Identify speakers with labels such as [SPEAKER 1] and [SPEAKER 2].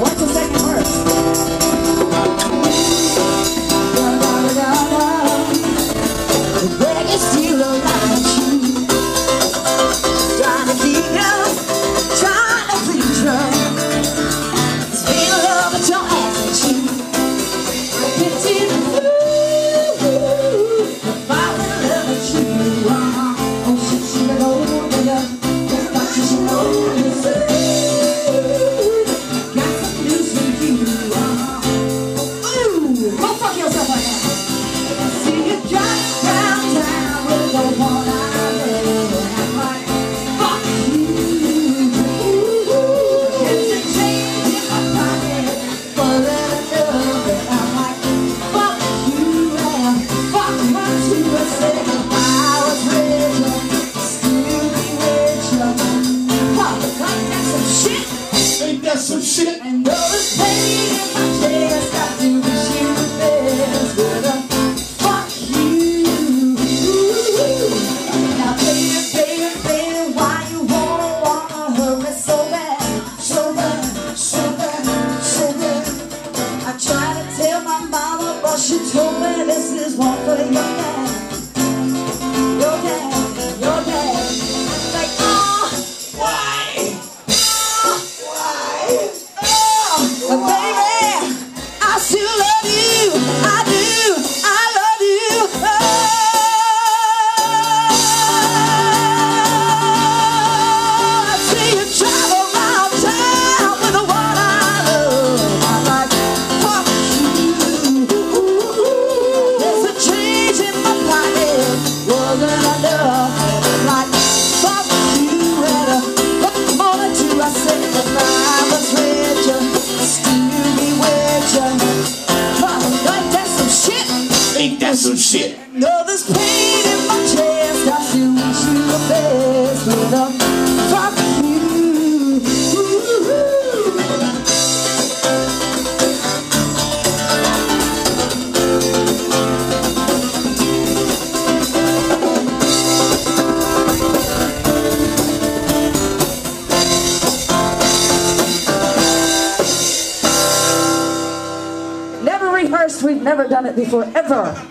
[SPEAKER 1] Watch us some shit. And though the pain in my chest, I do wish you the best. But uh, fuck you. Now, baby, baby, baby, why you wanna, wanna hurry so bad? So bad, so bad, so bad. I tried to tell my mama, but she told me this is one for you. shit. No, there's pain in my chest. I wish you the best I'm you. Never rehearsed, we've never done it before, ever.